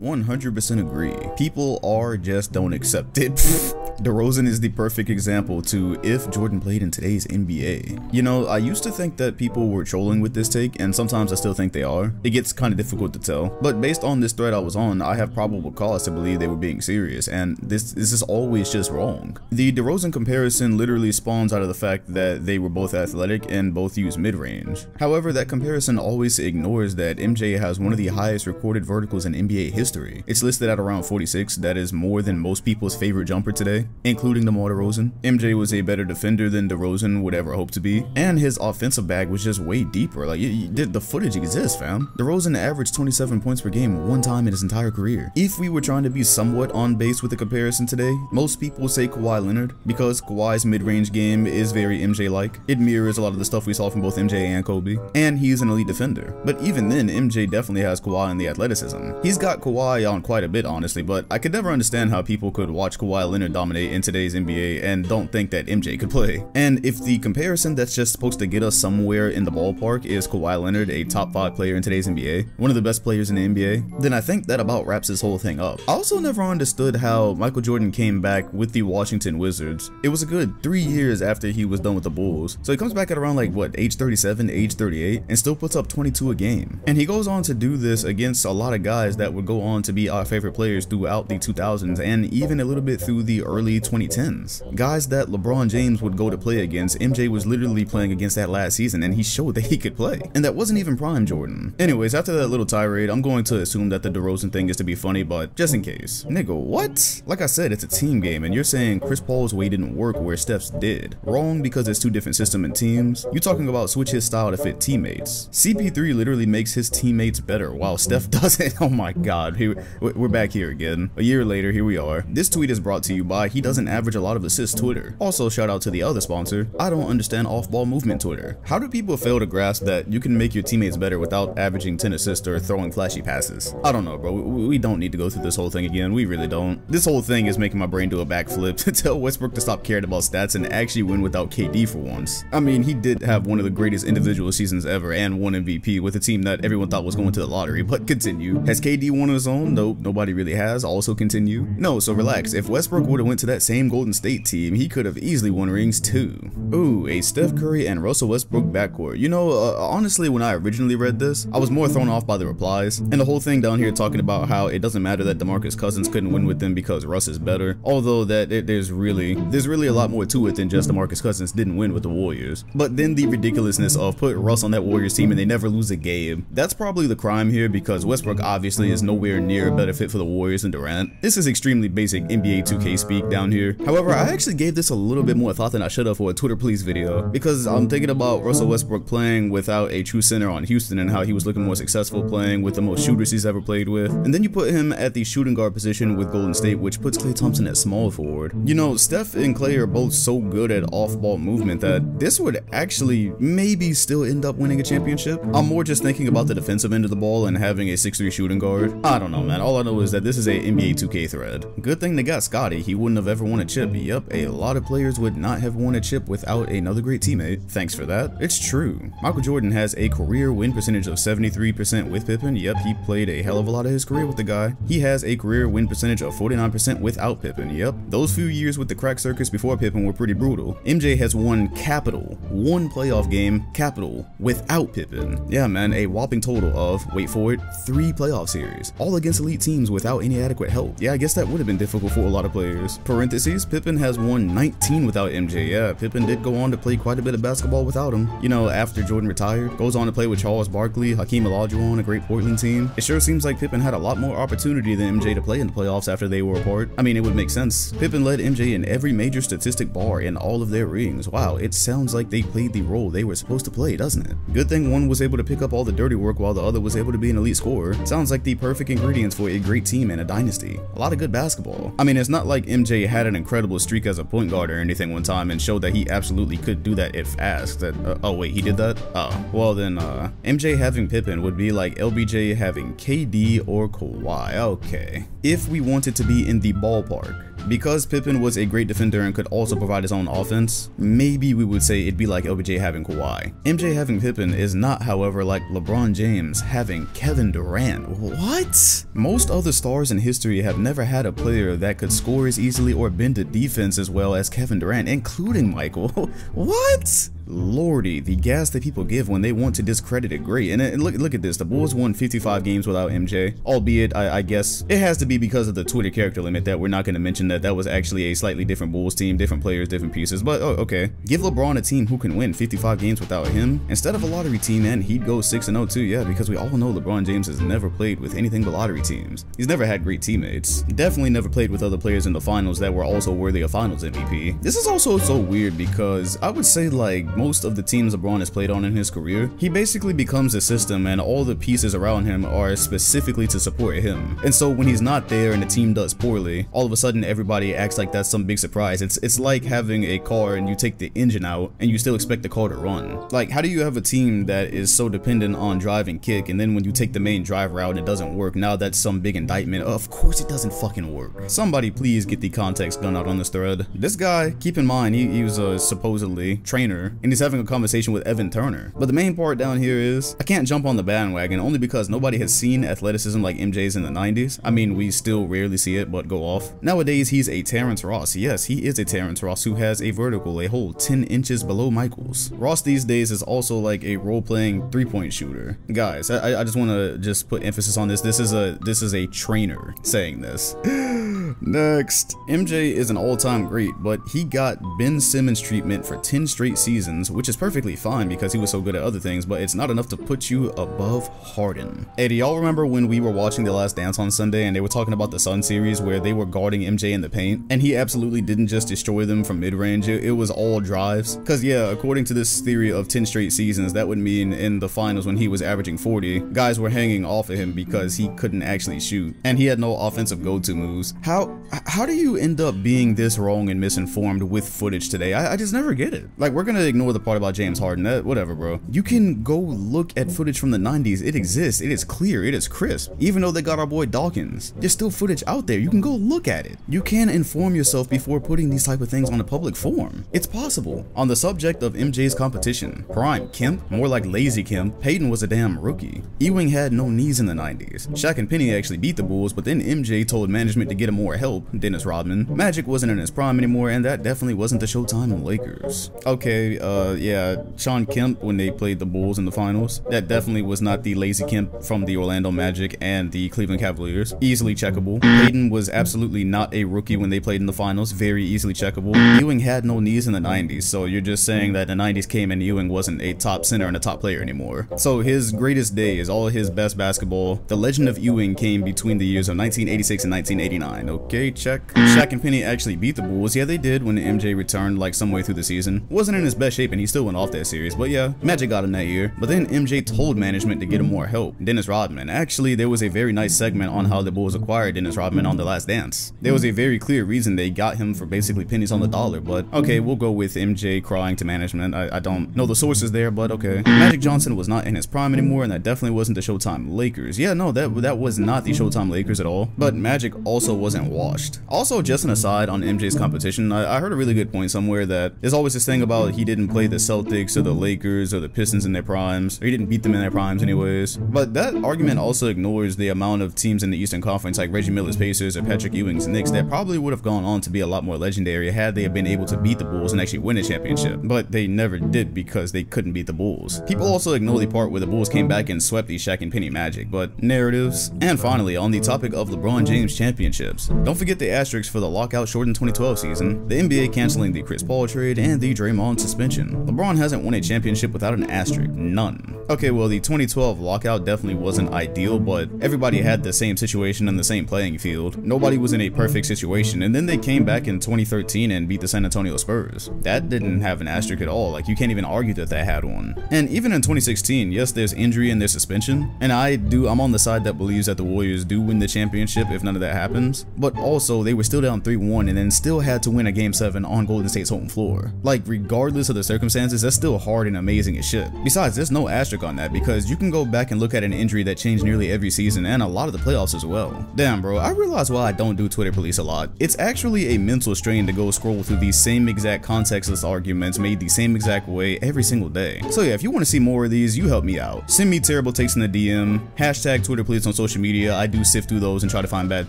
100% agree. People are just don't accept it. DeRozan is the perfect example to if Jordan played in today's NBA. You know, I used to think that people were trolling with this take, and sometimes I still think they are. It gets kind of difficult to tell. But based on this thread I was on, I have probable cause to believe they were being serious, and this, this is always just wrong. The DeRozan comparison literally spawns out of the fact that they were both athletic and both use mid-range. However, that comparison always ignores that MJ has one of the highest recorded verticals in NBA history. It's listed at around 46, that is more than most people's favorite jumper today including DeMar DeRozan. MJ was a better defender than DeRozan would ever hope to be, and his offensive bag was just way deeper. Like, the footage exists, fam. DeRozan averaged 27 points per game one time in his entire career. If we were trying to be somewhat on base with the comparison today, most people say Kawhi Leonard because Kawhi's mid-range game is very MJ-like. It mirrors a lot of the stuff we saw from both MJ and Kobe, and he's an elite defender. But even then, MJ definitely has Kawhi in the athleticism. He's got Kawhi on quite a bit, honestly, but I could never understand how people could watch Kawhi Leonard dominate in today's NBA and don't think that MJ could play. And if the comparison that's just supposed to get us somewhere in the ballpark is Kawhi Leonard, a top 5 player in today's NBA, one of the best players in the NBA, then I think that about wraps this whole thing up. I also never understood how Michael Jordan came back with the Washington Wizards. It was a good three years after he was done with the Bulls. So he comes back at around like what, age 37, age 38, and still puts up 22 a game. And he goes on to do this against a lot of guys that would go on to be our favorite players throughout the 2000s and even a little bit through the early early 2010s. Guys that LeBron James would go to play against, MJ was literally playing against that last season and he showed that he could play. And that wasn't even prime Jordan. Anyways, after that little tirade, I'm going to assume that the DeRozan thing is to be funny, but just in case. Nigga, what? Like I said, it's a team game and you're saying Chris Paul's way didn't work where Steph's did. Wrong because it's two different system and teams. You're talking about switch his style to fit teammates. CP3 literally makes his teammates better while Steph doesn't. Oh my god, here, we're back here again. A year later, here we are. This tweet is brought to you by he doesn't average a lot of assists Twitter. Also shout out to the other sponsor, I don't understand off-ball movement Twitter. How do people fail to grasp that you can make your teammates better without averaging 10 assists or throwing flashy passes? I don't know bro, we don't need to go through this whole thing again, we really don't. This whole thing is making my brain do a backflip to tell Westbrook to stop caring about stats and actually win without KD for once. I mean, he did have one of the greatest individual seasons ever and one MVP with a team that everyone thought was going to the lottery, but continue. Has KD won on his own? Nope, nobody really has. Also continue. No, so relax. If Westbrook would have went to that same Golden State team, he could have easily won rings too. Ooh, a Steph Curry and Russell Westbrook backcourt. You know, uh, honestly, when I originally read this, I was more thrown off by the replies, and the whole thing down here talking about how it doesn't matter that DeMarcus Cousins couldn't win with them because Russ is better, although that it, there's really, there's really a lot more to it than just DeMarcus Cousins didn't win with the Warriors. But then the ridiculousness of put Russ on that Warriors team and they never lose a game. That's probably the crime here because Westbrook obviously is nowhere near a better fit for the Warriors than Durant. This is extremely basic NBA 2K speak down here. However, I actually gave this a little bit more thought than I should have for a Twitter police video because I'm thinking about Russell Westbrook playing without a true center on Houston and how he was looking more successful playing with the most shooters he's ever played with. And then you put him at the shooting guard position with Golden State, which puts Klay Thompson at small forward. You know, Steph and Klay are both so good at off-ball movement that this would actually maybe still end up winning a championship. I'm more just thinking about the defensive end of the ball and having a 6-3 shooting guard. I don't know, man. All I know is that this is a NBA 2K thread. Good thing they got Scottie. He wouldn't have ever won a chip. Yep, a lot of players would not have won a chip without another great teammate. Thanks for that. It's true. Michael Jordan has a career win percentage of 73% with Pippen. Yep, he played a hell of a lot of his career with the guy. He has a career win percentage of 49% without Pippen. Yep, those few years with the crack circus before Pippen were pretty brutal. MJ has won capital, one playoff game, capital, without Pippen. Yeah, man, a whopping total of, wait for it, three playoff series, all against elite teams without any adequate help. Yeah, I guess that would have been difficult for a lot of players. Parentheses, Pippen has won 19 without MJ. Yeah, Pippen did go on to play quite a bit of basketball without him. You know, after Jordan retired, goes on to play with Charles Barkley, Hakeem Olajuwon, a great Portland team. It sure seems like Pippen had a lot more opportunity than MJ to play in the playoffs after they were apart. I mean, it would make sense. Pippen led MJ in every major statistic bar in all of their rings. Wow, it sounds like they played the role they were supposed to play, doesn't it? Good thing one was able to pick up all the dirty work while the other was able to be an elite scorer. Sounds like the perfect ingredients for a great team and a dynasty. A lot of good basketball. I mean, it's not like MJ had an incredible streak as a point guard or anything one time and showed that he absolutely could do that if asked. That uh, oh wait, he did that? Oh, well then uh, MJ having Pippen would be like LBJ having KD or Kawhi. Okay. If we wanted to be in the ballpark, Because Pippen was a great defender and could also provide his own offense, maybe we would say it'd be like LBJ having Kawhi. MJ having Pippen is not, however, like LeBron James having Kevin Durant. What? Most other stars in history have never had a player that could score as easily or bend a defense as well as Kevin Durant, including Michael. what? Lordy, the gas that people give when they want to discredit a great. And, and look, look at this, the Bulls won 55 games without MJ, albeit I, I, guess it has to be because of the Twitter character limit that we're not going to mention that that was actually a slightly different Bulls team, different players, different pieces, but oh, okay. Give LeBron a team who can win 55 games without him instead of a lottery team and he'd go 6-0 too, yeah, because we all know LeBron James has never played with anything but lottery teams. He's never had great teammates. Definitely never played with other players in the finals that were also worthy of finals MVP. This is also so weird because I would say like most of the teams LeBron has played on in his career, he basically becomes a system and all the pieces around him are specifically to support him. And so when he's not there and the team does poorly, all of a sudden everybody acts like that's some big surprise. It's it's like having a car and you take the engine out and you still expect the car to run. Like how do you have a team that is so dependent on drive and kick and then when you take the main driver out and it doesn't work, now that's some big indictment. Of course it doesn't fucking work. Somebody please get the context gun out on this thread. This guy, keep in mind, he, he was a supposedly trainer and he's having a conversation with Evan Turner. But the main part down here is, I can't jump on the bandwagon only because nobody has seen athleticism like MJ's in the 90s. I mean, we still rarely see it, but go off. Nowadays, he's a Terrence Ross. Yes, he is a Terrence Ross who has a vertical a whole 10 inches below Michael's. Ross these days is also like a role-playing three-point shooter. Guys, I, I just want to just put emphasis on this. This is a this is a trainer saying this. Next, MJ is an all-time great, but he got Ben Simmons treatment for 10 straight seasons, which is perfectly fine because he was so good at other things, but it's not enough to put you above Harden. Hey, do y'all remember when we were watching The Last Dance on Sunday and they were talking about the Sun series where they were guarding MJ in the paint and he absolutely didn't just destroy them from mid-range, it, it, was all drives? Cause yeah, according to this theory of 10 straight seasons, that would mean in the finals when he was averaging 40, guys were hanging off of him because he couldn't actually shoot and he had no offensive go-to moves. How how do you end up being this wrong and misinformed with footage today? I, I just never get it. Like we're gonna ignore the part about James Harden that, whatever, bro. You can go look at footage from the 90s. It exists. It is clear. It is crisp. Even though they got our boy Dawkins, there's still footage out there. You can go look at it. You can inform yourself before putting these type of things on a public forum. It's possible. On the subject of MJ's competition, Prime Kemp, more like lazy Kemp, Payton was a damn rookie. Ewing had no knees in the 90s. Shaq and Penny actually beat the Bulls, but then MJ told management to get him more help, Dennis Rodman. Magic wasn't in his prime anymore, and that definitely wasn't the Showtime Lakers. Okay, uh, yeah, Shawn Kemp when they played the Bulls in the finals. That definitely was not the lazy Kemp from the Orlando Magic and the Cleveland Cavaliers. Easily checkable. Payton was absolutely not a rookie when they played in the finals. Very easily checkable. Ewing had no knees in the 90s, so you're just saying that the 90s came and Ewing wasn't a top center and a top player anymore. So his greatest day is all his best basketball, the legend of Ewing came between the years of 1986 and 1989. Okay, check. Shaq and Penny actually beat the Bulls. Yeah, they did when MJ returned like some way through the season. Wasn't in his best shape and he still went off that series, but yeah, Magic got him that year. But then MJ told management to get him more help. Dennis Rodman. Actually, there was a very nice segment on how the Bulls acquired Dennis Rodman on The Last Dance. There was a very clear reason they got him for basically pennies on the dollar, but okay, we'll go with MJ crying to management. I, I don't know the sources there, but okay. Magic Johnson was not in his prime anymore, and that definitely wasn't the Showtime Lakers. Yeah, no, that, that was not the Showtime Lakers at all, but Magic also wasn't washed. Also, just an aside on MJ's competition, I, I heard a really good point somewhere that there's always this thing about he didn't play the Celtics or the Lakers or the Pistons in their primes, or he didn't beat them in their primes anyways. But that argument also ignores the amount of teams in the Eastern Conference like Reggie Miller's Pacers or Patrick Ewing's Knicks that probably would have gone on to be a lot more legendary had they been able to beat the Bulls and actually win a championship. But they never did because they couldn't beat the Bulls. People also ignore the part where the Bulls came back and swept the Shaq and Penny Magic, but narratives. And finally, on the topic of LeBron James championships, don't forget the asterisks for the lockout shortened 2012 season, the NBA canceling the Chris Paul trade, and the Draymond suspension. LeBron hasn't won a championship without an asterisk. None. Okay, well, the 2012 lockout definitely wasn't ideal, but everybody had the same situation and the same playing field. Nobody was in a perfect situation, and then they came back in 2013 and beat the San Antonio Spurs. That didn't have an asterisk at all, like you can't even argue that they had one. And even in 2016, yes, there's injury and there's suspension, and I do, I'm on the side that believes that the Warriors do win the championship if none of that happens, but also they were still down 3-1 and then still had to win a game 7 on Golden State's home floor. Like regardless of the circumstances, that's still hard and amazing as shit. Besides, there's no asterisk on that because you can go back and look at an injury that changed nearly every season and a lot of the playoffs as well. Damn bro, I realize why I don't do Twitter police a lot. It's actually a mental strain to go scroll through these same exact contextless arguments made the same exact way every single day. So yeah, if you want to see more of these, you help me out. Send me terrible takes in the DM, hashtag Twitter police on social media, I do sift through those and try to find bad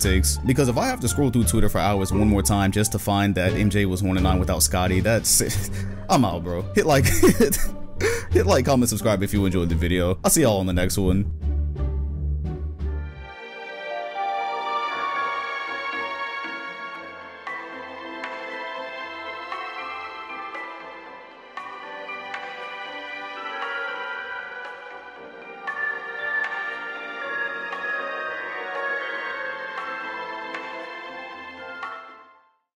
takes. Because if I have to scroll through Twitter for hours one more time just to find that MJ was 1-9 without Scottie, that's... I'm out bro. Hit like... Hit like, comment, subscribe if you enjoyed the video. I'll see y'all on the next one.